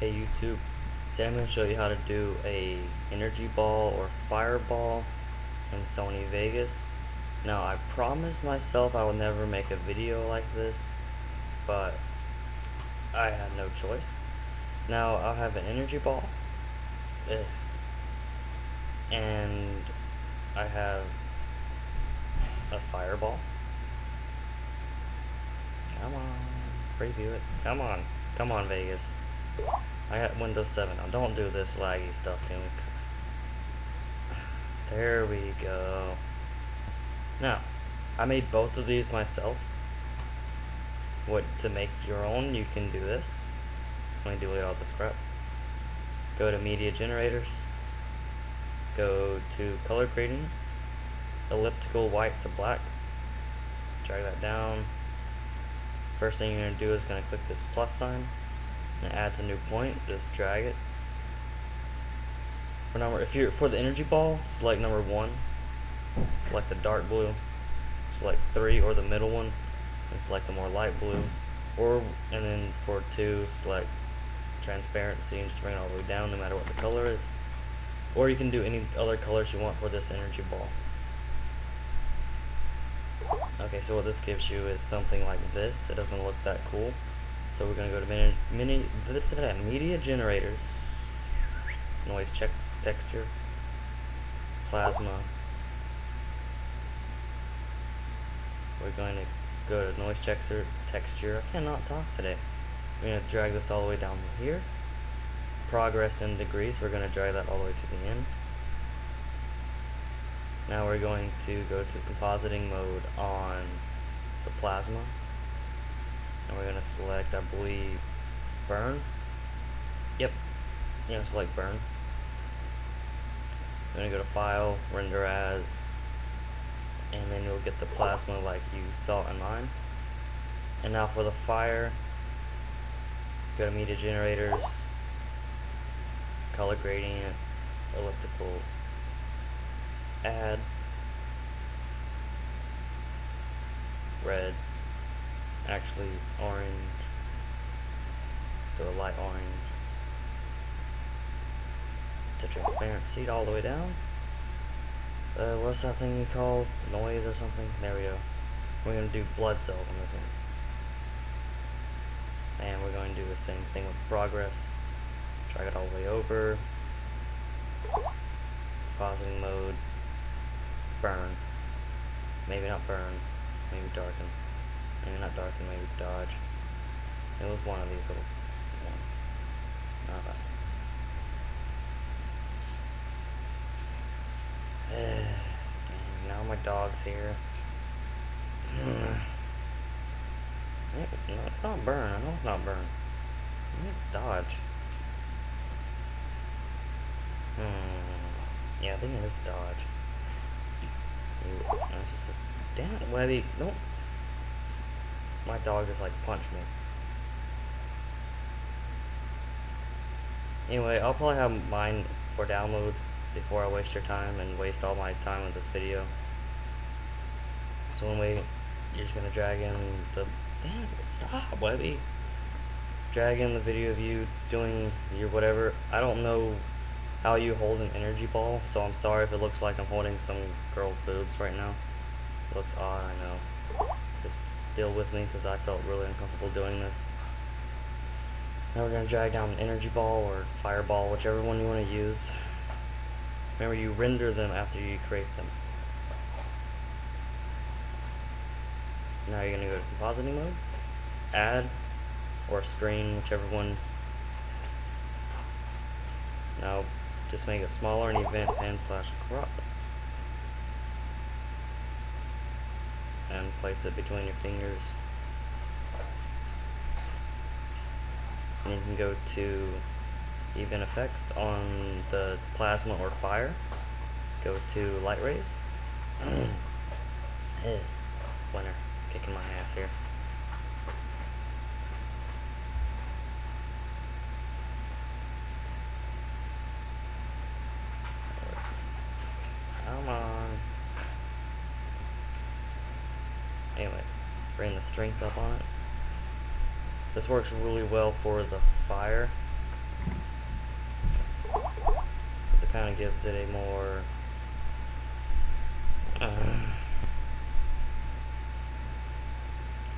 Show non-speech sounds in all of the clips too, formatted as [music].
Hey YouTube, today I'm going to show you how to do a energy ball or fireball in Sony Vegas. Now I promised myself I would never make a video like this, but I had no choice. Now I'll have an energy ball, eh, and I have a fireball. Come on, preview it. Come on, come on Vegas. I got Windows 7 now. Don't do this laggy stuff to me. There we go. Now, I made both of these myself. What to make your own, you can do this. Let me delete all this crap. Go to media generators. Go to color gradient. Elliptical white to black. Drag that down. First thing you're gonna do is gonna click this plus sign and it adds a new point. Just drag it. For number, if you're for the energy ball, select number one. Select the dark blue. Select three or the middle one, and select the more light blue. Or and then for two, select transparency and just bring it all the way down, no matter what the color is. Or you can do any other colors you want for this energy ball. Okay, so what this gives you is something like this. It doesn't look that cool. So we're going to go to mini, mini media generators, noise check texture, plasma. We're going to go to noise texture, texture. I cannot talk today. We're going to drag this all the way down here. Progress in degrees, we're going to drag that all the way to the end. Now we're going to go to compositing mode on the plasma and we're gonna select I believe burn? Yep. You know select burn. We're gonna go to file render as and then you'll get the plasma like you saw in mine. And now for the fire go to media generators color gradient elliptical add red actually orange to a light orange to transparency all the way down. Uh, what's that thing you call noise or something? There we go. We're going to do blood cells on this one. And we're going to do the same thing with progress. Drag it all the way over. Compositing mode. Burn. Maybe not burn. Maybe darken. Maybe not darken, maybe dodge. It was one of these little ones. Not that. [sighs] and now my dog's here. [sighs] no, it's not burn. I know it's not burn. it's dodge. Hmm. Yeah, I think it is dodge. Ooh, that's just a damn it, Webby. Nope. My dog just like punched me. Anyway, I'll probably have mine for download before I waste your time and waste all my time with this video. So when we, you're just gonna drag in the, damn it, stop, Webby. Drag in the video of you doing your whatever. I don't know how you hold an energy ball, so I'm sorry if it looks like I'm holding some girl's boobs right now. It looks odd, I know. Just deal with me because I felt really uncomfortable doing this. Now we're going to drag down an energy ball or fireball, whichever one you want to use. Remember, you render them after you create them. Now you're going to go to compositing mode, add, or screen, whichever one. Now, just make it smaller and event pan slash crop. And place it between your fingers. And you can go to even effects on the plasma or fire. Go to light rays. [clears throat] Winner, kicking my ass here. Come on. Anyway, bring the strength up on it. This works really well for the fire. It kind of gives it a more uh,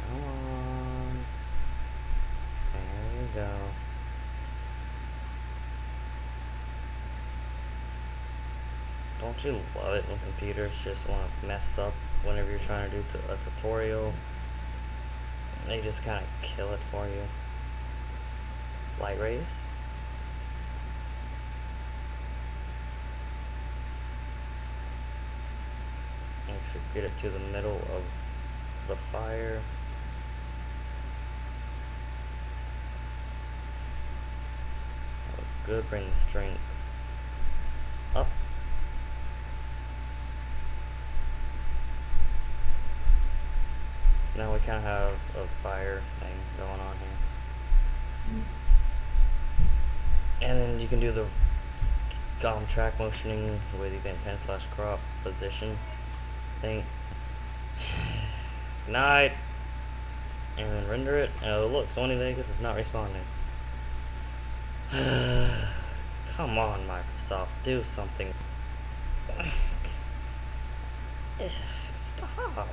come on there you go don't you love it when computers just want to mess up whenever you're trying to do a tutorial they just kind of kill it for you light rays Actually get it to the middle of the fire. That looks good, bring the strength Now we kind of have a fire thing going on here. And then you can do the GOM track motioning with the pan slash crop position thing. [sighs] Night. And then render it. Oh look, Sony Vegas is not responding. [sighs] Come on, Microsoft, do something. [sighs] Stop.